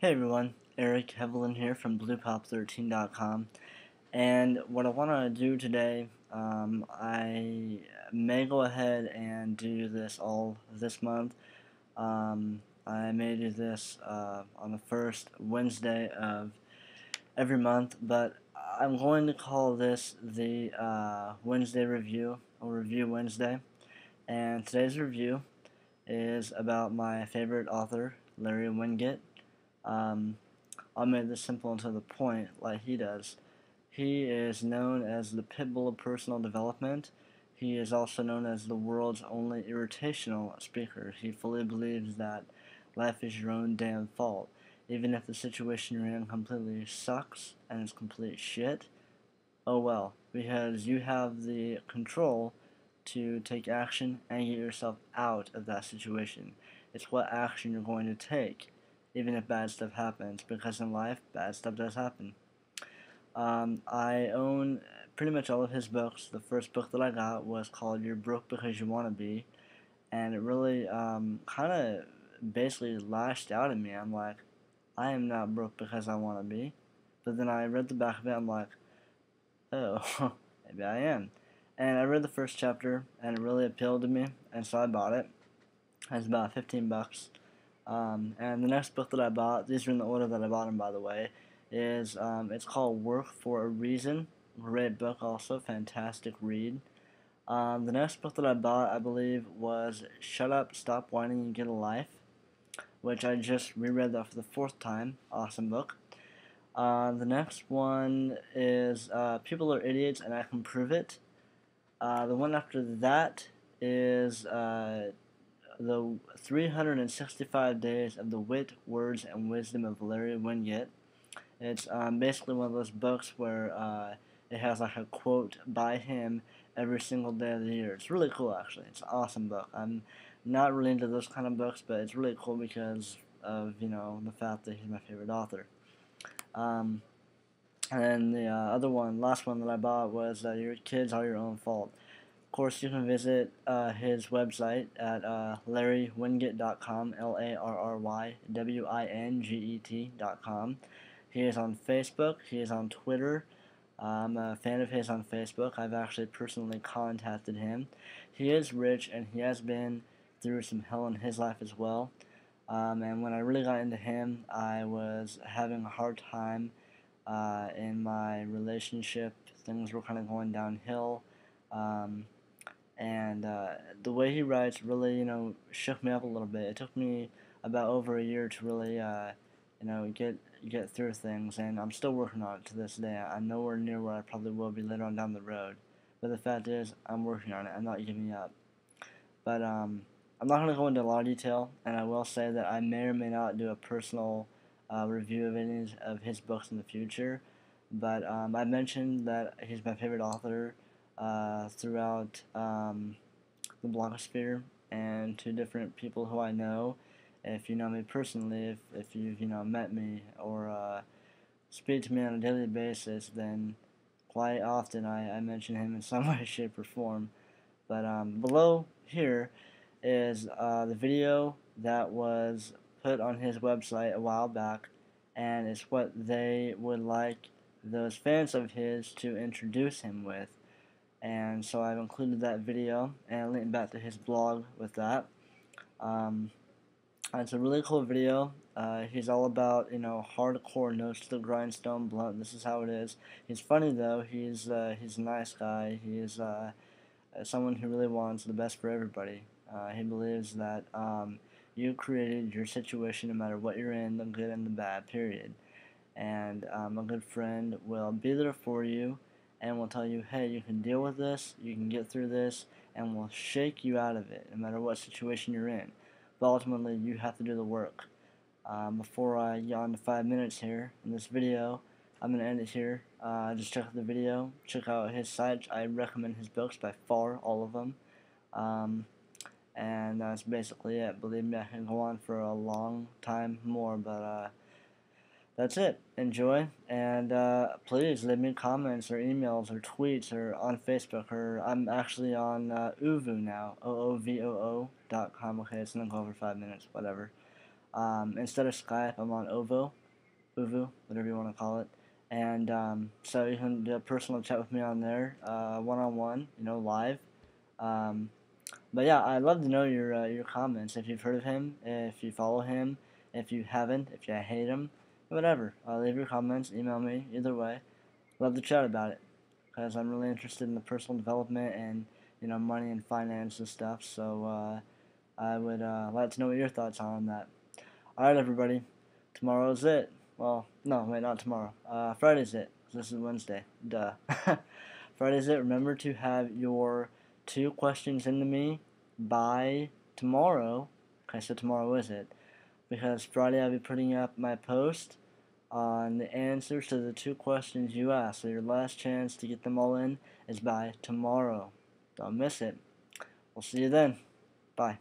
Hey everyone, Eric Hevelin here from BluePop13.com, and what I want to do today, um, I may go ahead and do this all this month. Um, I may do this uh, on the first Wednesday of every month, but I'm going to call this the uh, Wednesday review, or Review Wednesday, and today's review is about my favorite author, Larry Winget. Um, I'll make this simple and to the point, like he does. He is known as the pitbull of personal development. He is also known as the world's only irritational speaker. He fully believes that life is your own damn fault. Even if the situation you're in completely sucks and is complete shit, oh well, because you have the control to take action and get yourself out of that situation. It's what action you're going to take even if bad stuff happens, because in life, bad stuff does happen. Um, I own pretty much all of his books. The first book that I got was called You're Broke Because You Want to Be, and it really um, kind of basically lashed out at me. I'm like, I am not broke because I want to be. But then I read the back of it, I'm like, oh, maybe I am. And I read the first chapter, and it really appealed to me, and so I bought it. It's about 15 bucks. Um, and the next book that I bought, these are in the order that I bought them, by the way, is um, it's called Work for a Reason. Great book, also fantastic read. Um, the next book that I bought, I believe, was Shut Up, Stop Whining, and Get a Life, which I just reread that for the fourth time. Awesome book. Uh, the next one is uh, People Are Idiots and I Can Prove It. Uh, the one after that is uh, the 365 Days of the Wit, Words, and Wisdom of Larry Winget. It's um, basically one of those books where uh, it has like a quote by him every single day of the year. It's really cool, actually. It's an awesome book. I'm not really into those kind of books, but it's really cool because of you know the fact that he's my favorite author. Um, and the uh, other one, last one that I bought was uh, Your Kids Are Your Own Fault. Of course, you can visit uh, his website at uh, larrywinget.com, L-A-R-R-Y-W-I-N-G-E-T.com. He is on Facebook. He is on Twitter. I'm a fan of his on Facebook. I've actually personally contacted him. He is rich, and he has been through some hell in his life as well. Um, and when I really got into him, I was having a hard time uh, in my relationship. Things were kind of going downhill. Um, and uh, the way he writes really, you know, shook me up a little bit. It took me about over a year to really, uh, you know, get get through things, and I'm still working on it to this day. I'm nowhere near where I probably will be later on down the road, but the fact is, I'm working on it. I'm not giving up. But um, I'm not going to go into a lot of detail, and I will say that I may or may not do a personal uh, review of any of his books in the future. But um, I mentioned that he's my favorite author uh, throughout um, the blogosphere and to different people who I know. If you know me personally, if, if you've you know met me or uh, speak to me on a daily basis, then quite often I, I mention him in some way, shape, or form. But um, below here is uh, the video that was put on his website a while back, and it's what they would like those fans of his to introduce him with and so I've included that video and linked back to his blog with that. Um, it's a really cool video. Uh, he's all about you know hardcore nose to the grindstone blunt. This is how it is. He's funny though. He's uh, he's a nice guy. He's uh, someone who really wants the best for everybody. Uh, he believes that um, you created your situation no matter what you're in, the good and the bad. Period. And um, a good friend will be there for you and will tell you, hey, you can deal with this, you can get through this, and will shake you out of it, no matter what situation you're in. But ultimately, you have to do the work. Um, before I on to five minutes here in this video, I'm going to end it here. Uh, just check out the video, check out his site. I recommend his books by far, all of them. Um, and that's basically it. Believe me, I can go on for a long time more, but uh, that's it. Enjoy, and uh, please leave me comments or emails or tweets or on Facebook or I'm actually on uh, ooVoo now, O O V O O dot com. Okay, it's gonna go over five minutes, whatever. Um, instead of Skype, I'm on Ovo, Uvu, whatever you want to call it. And um, so you can do a personal chat with me on there, one on one, you know, live. Um, but yeah, I'd love to know your uh, your comments. If you've heard of him, if you follow him, if you haven't, if you hate him, whatever. Uh, leave your comments, email me, either way. Love to chat about it because I'm really interested in the personal development and you know money and finance and stuff. So uh, I would uh, like to know what your thoughts are on that. All right, everybody. Tomorrow's it. Well, no, wait, not tomorrow. Uh, Friday's it. This is Wednesday. Duh. Friday's it. Remember to have your two questions into me by tomorrow. Okay, so tomorrow is it? Because Friday I'll be putting up my post on the answers to the two questions you asked. So your last chance to get them all in is by tomorrow. Don't miss it. We'll see you then. Bye.